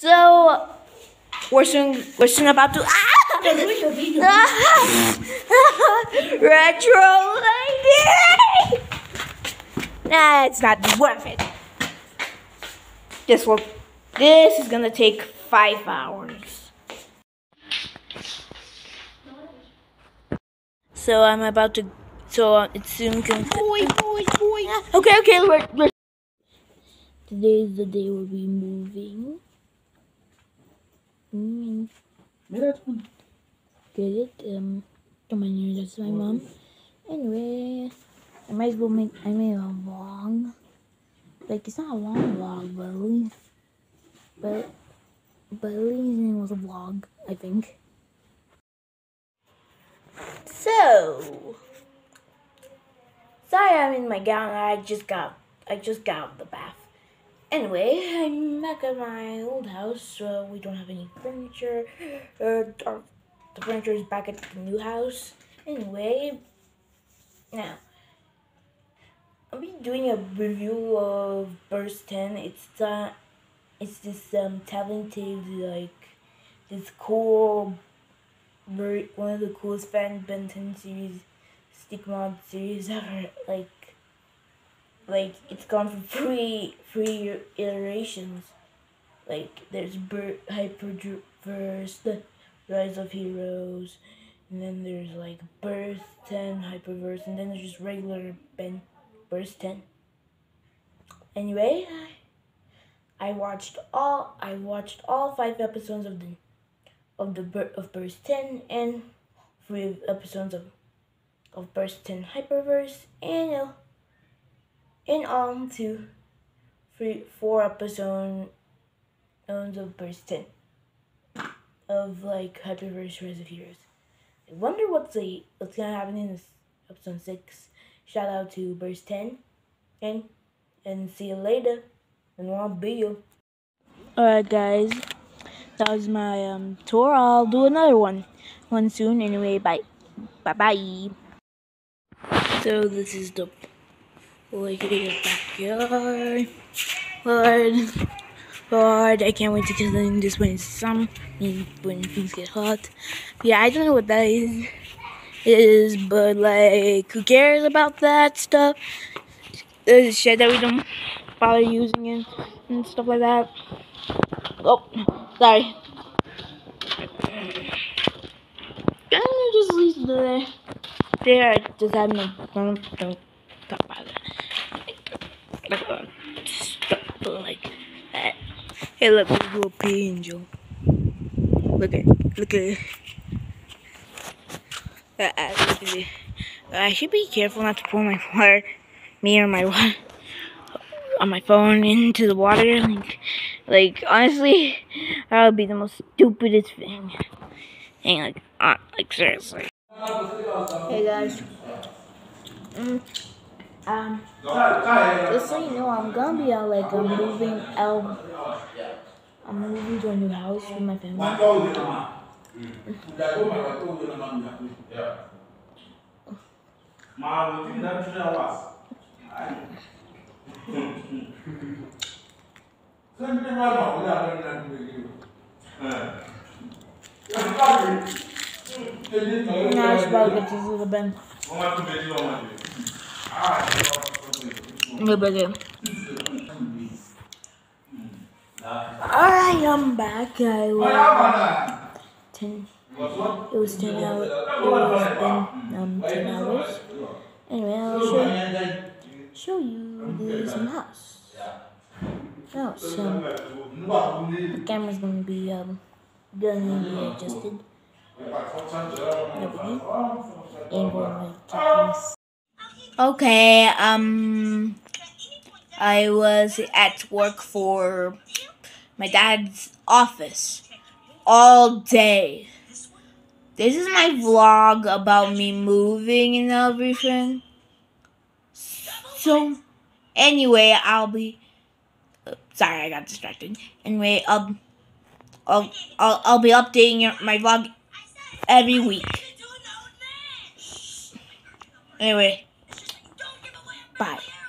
So we're soon we're soon about to ah! retro lady. Nah, it's not worth it. This will this is gonna take five hours. So I'm about to. So it's soon going to. Boy, boy, boy. Okay, okay, we're, we're Today is the day we'll be moving. Mm, get it? Um, come on here, that's my mom. Anyway, I might as well make, I made a vlog. Like, it's not a long vlog, but at least, but, but at least it was a vlog, I think. So, sorry I'm in my gown, I just got, I just got out of the bath. Anyway, I'm back at my old house. So we don't have any furniture. Uh, our, the furniture is back at the new house. Anyway, now I'll be doing a review of Birst 10. It's uh, it's this um talented like this cool, very one of the coolest fan Ben 10 series, stick mod series ever. Like like it's gone for three three iterations. Like there's Bur- Hyperverse, the Rise of Heroes, and then there's like Birst Ten, Hyperverse, and then there's just regular Ben Birst Ten. Anyway, I, watched all I watched all five episodes of the of the Bur- of Birst Ten and three episodes of of Birst Ten Hyperverse and. Uh, in on to three, four episodes of Birst 10 of like Hyperverse Rise of Heroes. I wonder what's the what's gonna happen in this episode six. Shout out to Birst 10 and and see you later and I'll be you. Alright guys. That was my um tour. I'll do another one. One soon anyway, bye. Bye bye. So this is the At your backyard. Lord, Lord, I can't wait to kill them this when it's summer, when things get hot. Yeah, I don't know what that is, is but like, who cares about that stuff? There's shit that we don't bother using it and stuff like that. Oh, sorry. Just leave there. There, I just have no, don't, don't talk about it like that. Hey, look, a little pea angel. Look at, look at, uh, uh. I should be careful not to pull my water, me or my water, on my phone into the water. Like, like honestly, that would be the most stupidest thing. And like, uh, like seriously. Hey guys. Mm. Um, just so you know, I'm gonna be out, like, I'm moving out. I'm moving to a new house with my family. Now I should probably get to see the Ben. Alright, I'm back. I was ten. It was ten hours. It was been um ten hours. Anyway, I'll show show you this house. Oh, so the camera's gonna be um gonna be adjusted. There. And we're gonna check this. Okay, um, I was at work for my dad's office all day. This is my vlog about me moving and everything. So, anyway, I'll be. Sorry, I got distracted. Anyway, um, I'll I'll I'll be updating my vlog every week. Anyway. Bye.